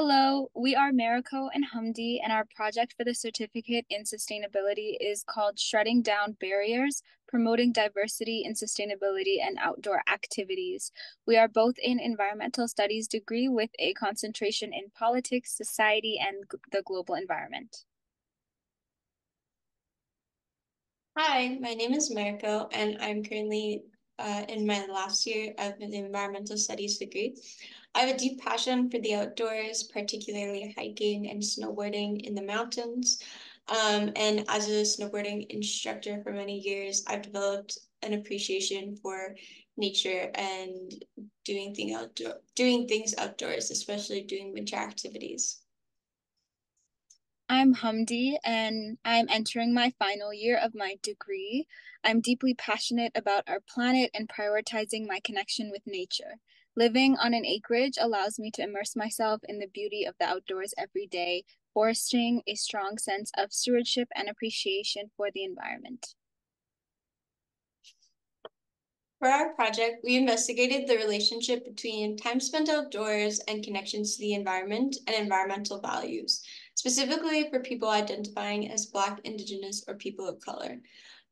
Hello, we are Mariko and Hamdi, and our project for the certificate in sustainability is called Shredding Down Barriers, Promoting Diversity in Sustainability and Outdoor Activities. We are both in environmental studies degree with a concentration in politics, society, and the global environment. Hi, my name is Mariko, and I'm currently uh, in my last year of an environmental studies degree. I have a deep passion for the outdoors, particularly hiking and snowboarding in the mountains. Um, and as a snowboarding instructor for many years, I've developed an appreciation for nature and doing thing outdoor doing things outdoors, especially doing winter activities. I'm Hamdi, and I'm entering my final year of my degree. I'm deeply passionate about our planet and prioritizing my connection with nature. Living on an acreage allows me to immerse myself in the beauty of the outdoors every day, fostering a strong sense of stewardship and appreciation for the environment. For our project, we investigated the relationship between time spent outdoors and connections to the environment and environmental values, specifically for people identifying as Black, Indigenous, or people of color,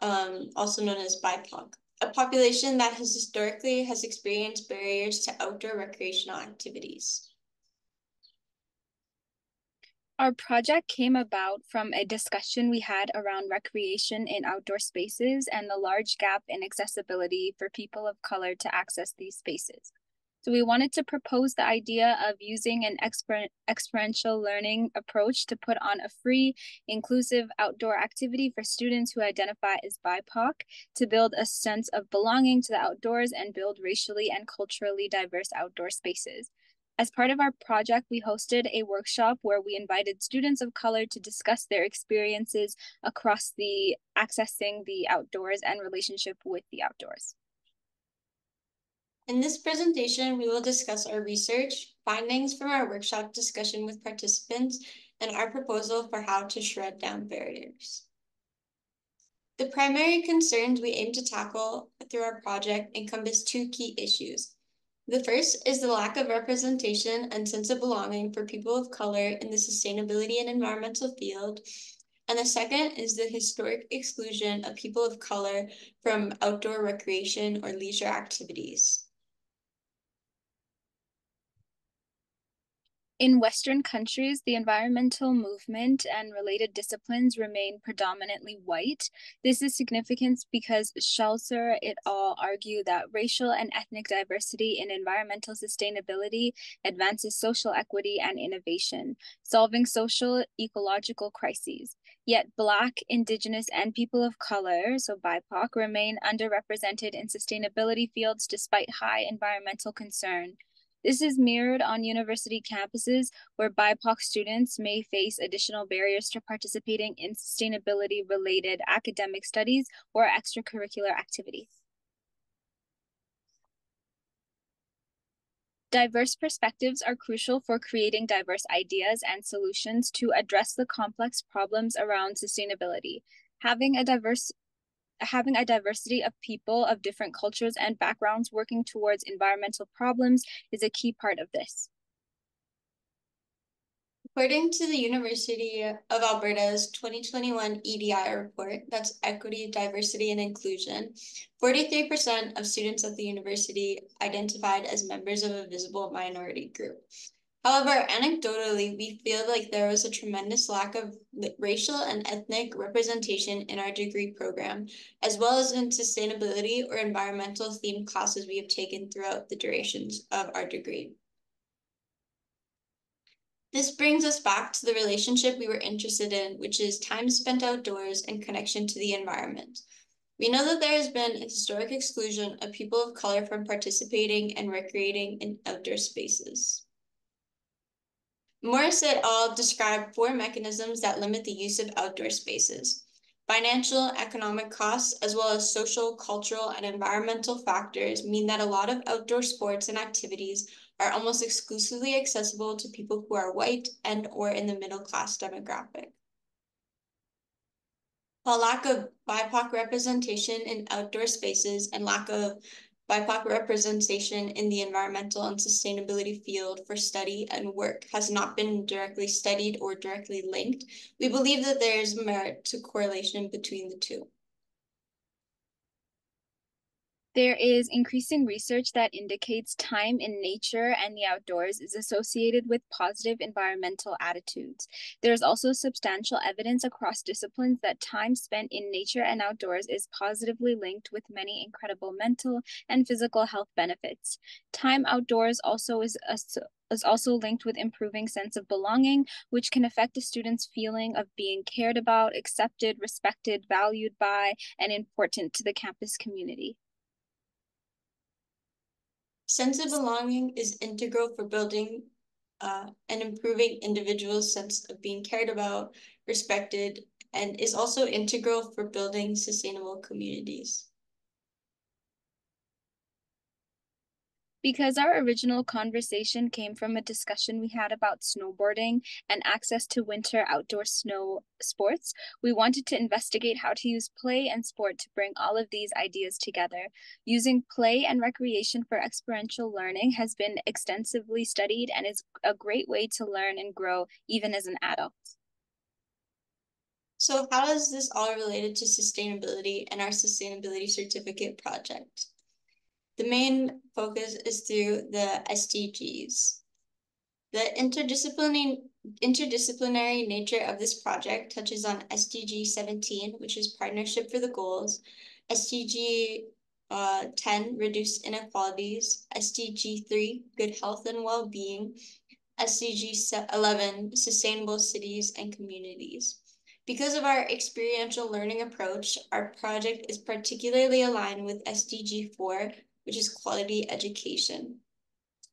um, also known as BIPOC, a population that has historically has experienced barriers to outdoor recreational activities. Our project came about from a discussion we had around recreation in outdoor spaces and the large gap in accessibility for people of color to access these spaces. So we wanted to propose the idea of using an exper- experiential learning approach to put on a free, inclusive outdoor activity for students who identify as BIPOC to build a sense of belonging to the outdoors and build racially and culturally diverse outdoor spaces. As part of our project, we hosted a workshop where we invited students of color to discuss their experiences across the accessing the outdoors and relationship with the outdoors. In this presentation, we will discuss our research, findings from our workshop discussion with participants, and our proposal for how to shred down barriers. The primary concerns we aim to tackle through our project encompass two key issues, the first is the lack of representation and sense of belonging for people of color in the sustainability and environmental field. And the second is the historic exclusion of people of color from outdoor recreation or leisure activities. In Western countries, the environmental movement and related disciplines remain predominantly white. This is significant because Schlosser et al. argue that racial and ethnic diversity in environmental sustainability advances social equity and innovation, solving social ecological crises. Yet Black, Indigenous, and people of color, so BIPOC, remain underrepresented in sustainability fields despite high environmental concern. This is mirrored on university campuses where BIPOC students may face additional barriers to participating in sustainability related academic studies or extracurricular activities. Diverse perspectives are crucial for creating diverse ideas and solutions to address the complex problems around sustainability. Having a diverse having a diversity of people of different cultures and backgrounds working towards environmental problems is a key part of this. According to the University of Alberta's 2021 EDI report, that's Equity, Diversity, and Inclusion, 43% of students at the university identified as members of a visible minority group. However, anecdotally, we feel like there was a tremendous lack of racial and ethnic representation in our degree program, as well as in sustainability or environmental themed classes we have taken throughout the durations of our degree. This brings us back to the relationship we were interested in, which is time spent outdoors and connection to the environment. We know that there has been a historic exclusion of people of color from participating and recreating in outdoor spaces. Morris et al. described four mechanisms that limit the use of outdoor spaces. Financial, economic costs, as well as social, cultural, and environmental factors mean that a lot of outdoor sports and activities are almost exclusively accessible to people who are white and or in the middle class demographic. While lack of BIPOC representation in outdoor spaces and lack of BIPOC representation in the environmental and sustainability field for study and work has not been directly studied or directly linked, we believe that there is merit to correlation between the two. There is increasing research that indicates time in nature and the outdoors is associated with positive environmental attitudes. There is also substantial evidence across disciplines that time spent in nature and outdoors is positively linked with many incredible mental and physical health benefits. Time outdoors also is a, is also linked with improving sense of belonging, which can affect a student's feeling of being cared about, accepted, respected, valued by, and important to the campus community. Sense of belonging is integral for building uh, and improving individuals' sense of being cared about, respected, and is also integral for building sustainable communities. Because our original conversation came from a discussion we had about snowboarding and access to winter outdoor snow sports, we wanted to investigate how to use play and sport to bring all of these ideas together. Using play and recreation for experiential learning has been extensively studied and is a great way to learn and grow even as an adult. So how is this all related to sustainability and our sustainability certificate project? The main focus is through the SDGs. The interdisciplinary, interdisciplinary nature of this project touches on SDG 17, which is Partnership for the Goals, SDG uh, 10, Reduce Inequalities, SDG 3, Good Health and Well-Being, SDG 11, Sustainable Cities and Communities. Because of our experiential learning approach, our project is particularly aligned with SDG 4, which is quality education,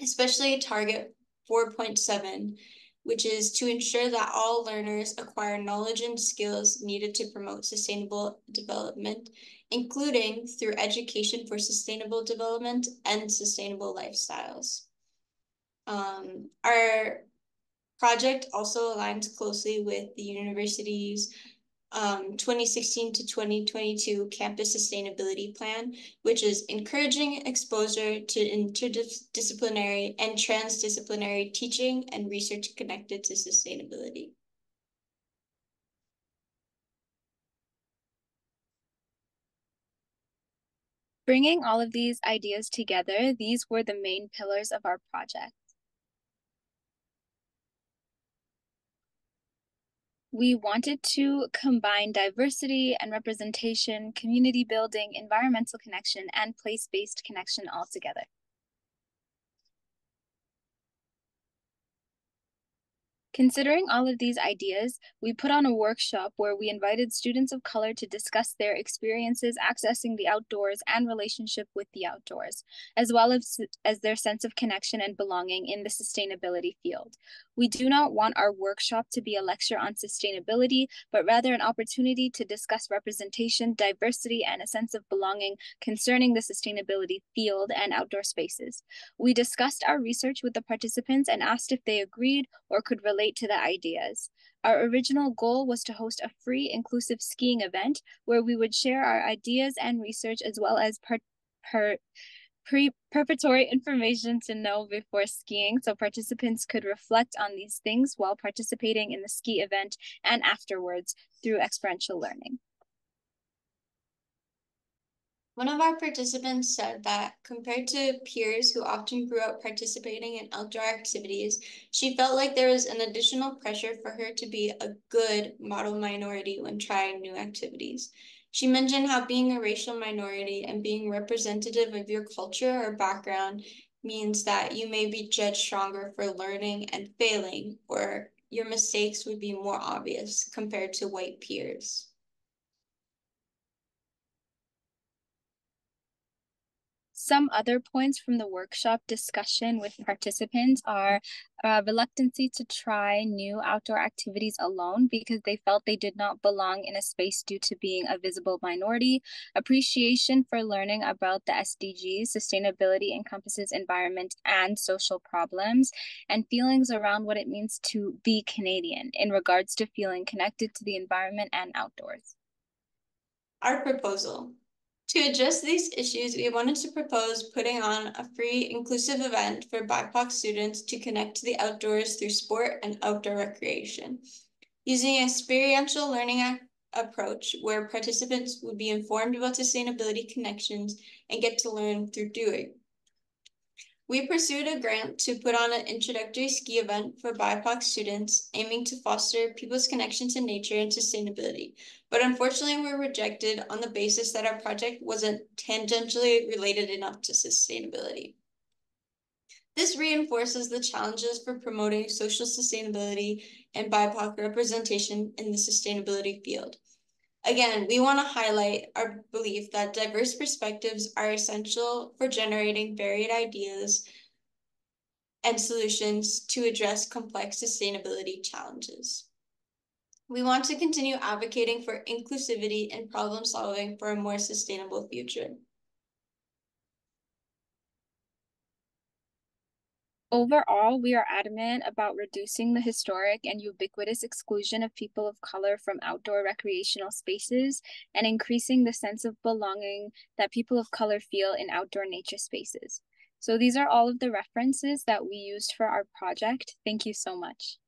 especially target 4.7, which is to ensure that all learners acquire knowledge and skills needed to promote sustainable development, including through education for sustainable development and sustainable lifestyles. Um, our project also aligns closely with the university's um, 2016 to 2022 campus sustainability plan, which is encouraging exposure to interdisciplinary and transdisciplinary teaching and research connected to sustainability. Bringing all of these ideas together, these were the main pillars of our project. We wanted to combine diversity and representation, community building, environmental connection, and place-based connection all together. Considering all of these ideas, we put on a workshop where we invited students of color to discuss their experiences accessing the outdoors and relationship with the outdoors, as well as, as their sense of connection and belonging in the sustainability field. We do not want our workshop to be a lecture on sustainability, but rather an opportunity to discuss representation, diversity, and a sense of belonging concerning the sustainability field and outdoor spaces. We discussed our research with the participants and asked if they agreed or could relate relate to the ideas. Our original goal was to host a free, inclusive skiing event where we would share our ideas and research as well as per, per, pre preparatory information to know before skiing so participants could reflect on these things while participating in the ski event and afterwards through experiential learning. One of our participants said that compared to peers who often grew up participating in outdoor activities, she felt like there was an additional pressure for her to be a good model minority when trying new activities. She mentioned how being a racial minority and being representative of your culture or background means that you may be judged stronger for learning and failing, or your mistakes would be more obvious compared to white peers. Some other points from the workshop discussion with participants are uh, reluctancy to try new outdoor activities alone because they felt they did not belong in a space due to being a visible minority, appreciation for learning about the SDGs, sustainability encompasses environment and social problems, and feelings around what it means to be Canadian in regards to feeling connected to the environment and outdoors. Our proposal To address these issues, we wanted to propose putting on a free, inclusive event for BIPOC students to connect to the outdoors through sport and outdoor recreation. Using an experiential learning approach where participants would be informed about sustainability connections and get to learn through doing. We pursued a grant to put on an introductory ski event for BIPOC students, aiming to foster people's connection to nature and sustainability. But unfortunately, we were rejected on the basis that our project wasn't tangentially related enough to sustainability. This reinforces the challenges for promoting social sustainability and BIPOC representation in the sustainability field. Again, we want to highlight our belief that diverse perspectives are essential for generating varied ideas and solutions to address complex sustainability challenges. We want to continue advocating for inclusivity and problem solving for a more sustainable future. Overall, we are adamant about reducing the historic and ubiquitous exclusion of people of color from outdoor recreational spaces and increasing the sense of belonging that people of color feel in outdoor nature spaces. So these are all of the references that we used for our project. Thank you so much.